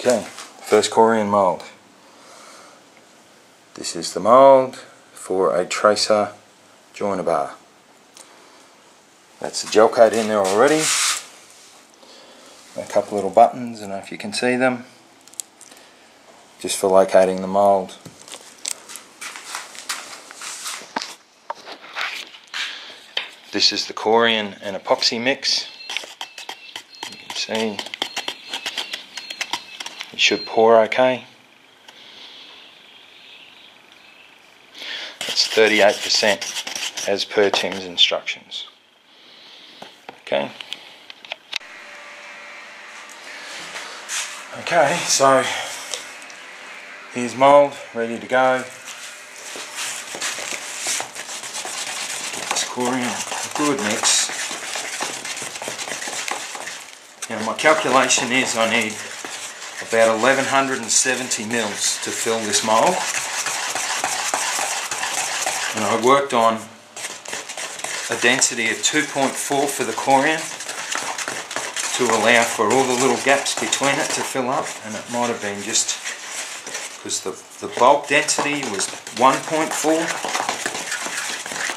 Okay, first Corian mould. This is the mould for a tracer joiner bar. That's the gel coat in there already. A couple little buttons, I don't know if you can see them. Just for locating the mould. This is the Corian and epoxy mix. You can see it should pour okay. It's 38% as per Tim's instructions. Okay. Okay, so here's mould ready to go. This Corian good mix. Now my calculation is I need about 1170 mils to fill this mould. And I worked on a density of 2.4 for the corian to allow for all the little gaps between it to fill up. And it might have been just because the, the bulk density was 1.4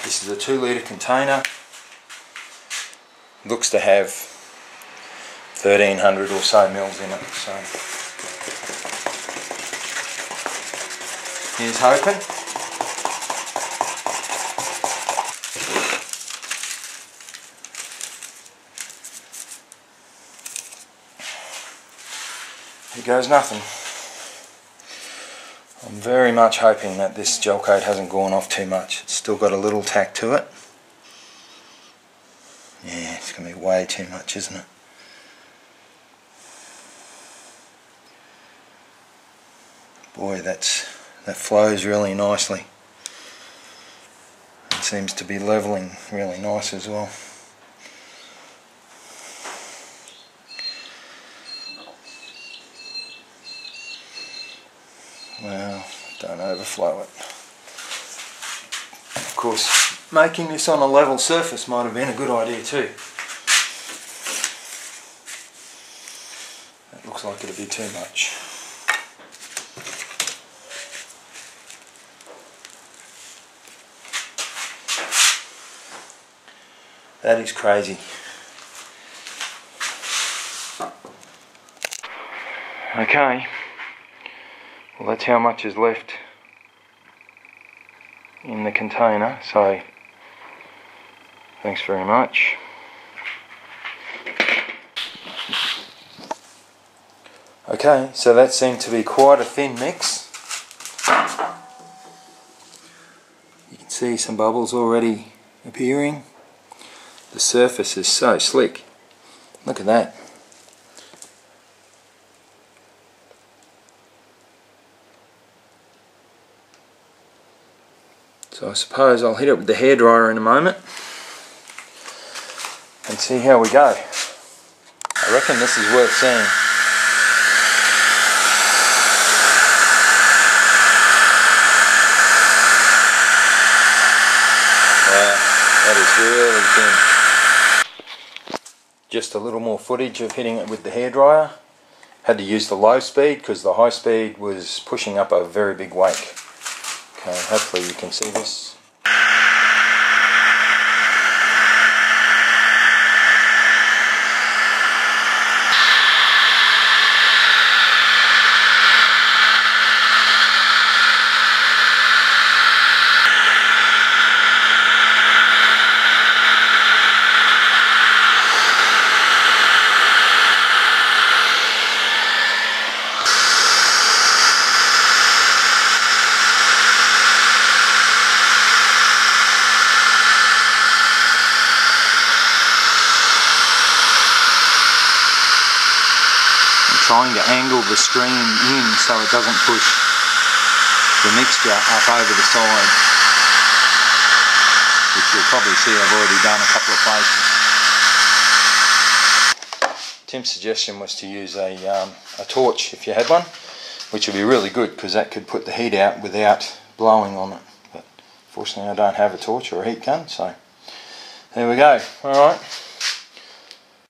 this is a 2 litre container. Looks to have 1300 or so mils in it so. Here's hoping. Here goes nothing. I'm very much hoping that this gel coat hasn't gone off too much. It's still got a little tack to it. Yeah, it's going to be way too much, isn't it? Boy, that's that flows really nicely. It seems to be leveling really nice as well. Well, don't overflow it. Of course, making this on a level surface might have been a good idea too. That looks like it'll be too much. That is crazy. Okay, well that's how much is left in the container, so Thanks very much. Okay, so that seemed to be quite a thin mix. You can see some bubbles already appearing. The surface is so slick. Look at that. So I suppose I'll hit it with the hairdryer in a moment and see how we go. I reckon this is worth seeing. Wow, that is really thin. Just a little more footage of hitting it with the hairdryer. Had to use the low speed because the high speed was pushing up a very big wake. Okay, hopefully you can see this. Trying to angle the stream in so it doesn't push the mixture up over the side which you'll probably see I've already done a couple of places. Tim's suggestion was to use a, um, a torch if you had one which would be really good because that could put the heat out without blowing on it. But fortunately I don't have a torch or a heat gun so there we go. Alright